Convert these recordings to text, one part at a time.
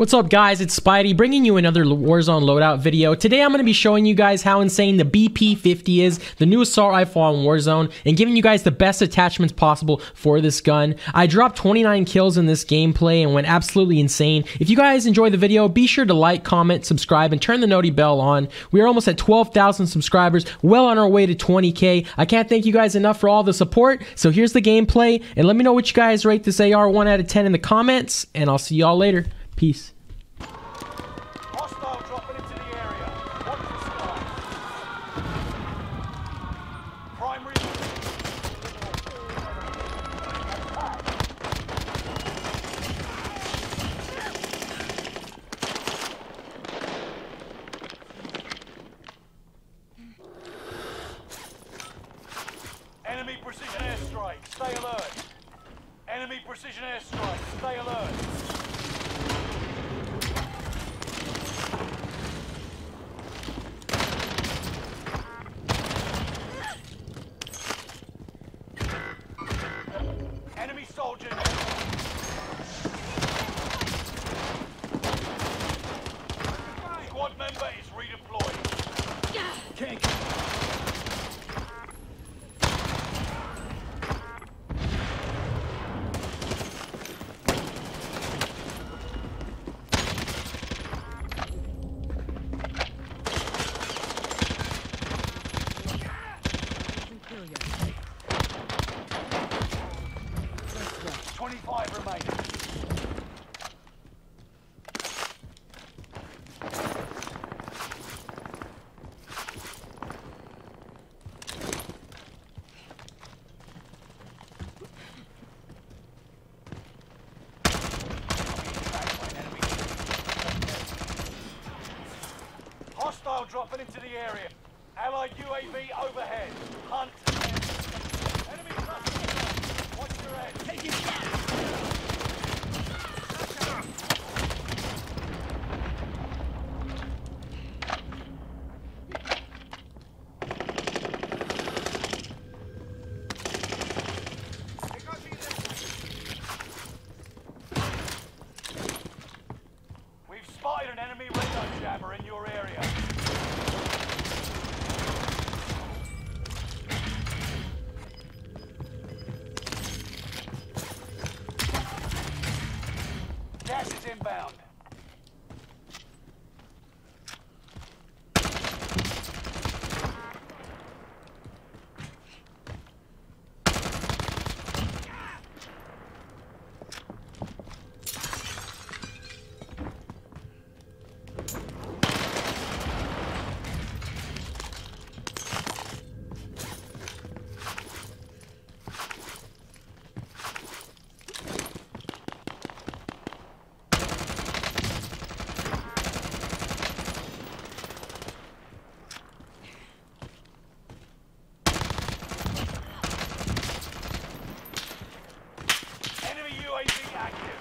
What's up guys, it's Spidey bringing you another Warzone loadout video. Today I'm going to be showing you guys how insane the BP-50 is, the new assault rifle on Warzone, and giving you guys the best attachments possible for this gun. I dropped 29 kills in this gameplay and went absolutely insane. If you guys enjoy the video, be sure to like, comment, subscribe, and turn the noti bell on. We are almost at 12,000 subscribers, well on our way to 20k. I can't thank you guys enough for all the support, so here's the gameplay, and let me know what you guys rate this AR 1 out of 10 in the comments, and I'll see y'all later. Peace. Precision airstrike. Stay alert. Enemy precision airstrike. Stay alert. Enemy Twenty-five remaining. Hostile dropping into the area. Allied UAV overhead. Hunt. Enemy cluster. Watch your head. Take it We've spotted an enemy radar jammer in your area. Gas is inbound. Enemy UAV active.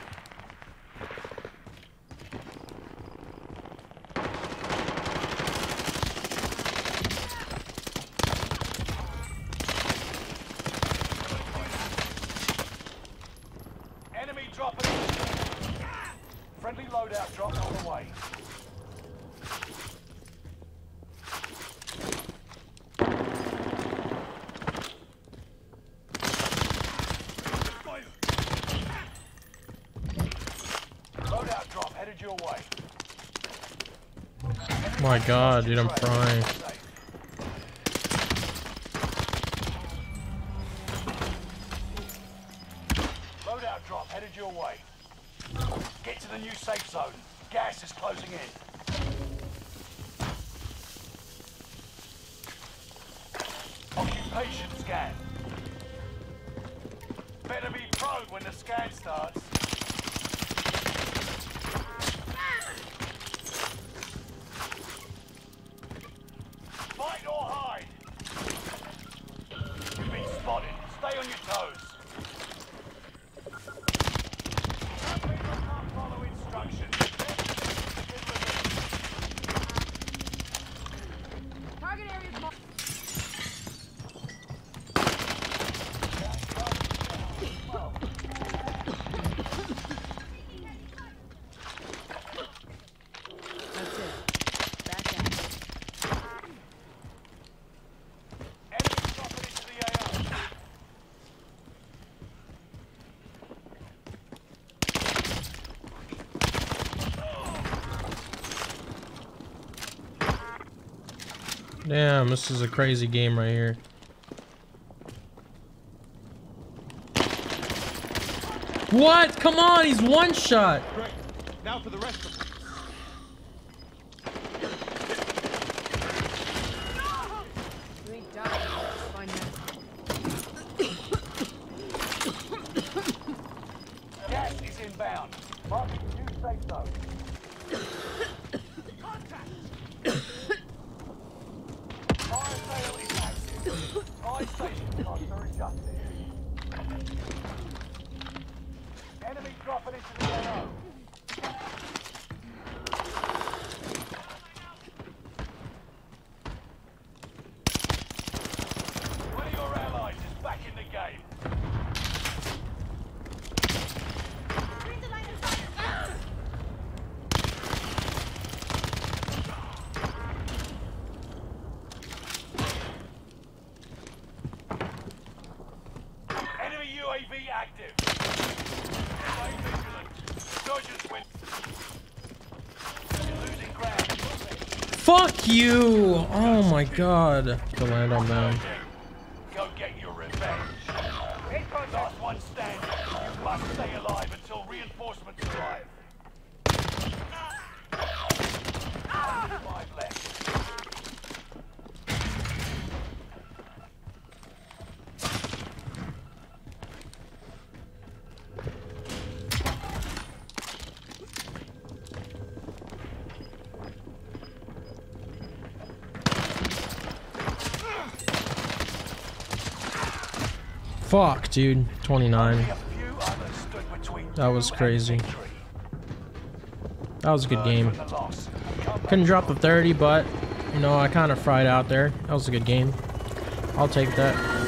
Enemy dropping. Friendly loadout drop on the way. Loadout drop headed your way. Oh my god, dude, I'm frying. Loadout drop headed your way. Get to the new safe zone. Gas is closing in. Occupation scan. Better be prone when the scan starts. Damn, this is a crazy game right here. What? Come on, he's one shot. Great. Now for the rest of. Gas is inbound. Dropping into the AO. One of your allies is back in the game. Enemy UAV active. Fuck you! Oh my god. To land on them. Go get your revenge. Last one standing. You must stay alive until reinforcements arrive. Fuck, dude. 29. A few others stood between That was crazy. That was a good game. Couldn't drop the 30, but, you know, I kind of fried out there. That was a good game. I'll take that.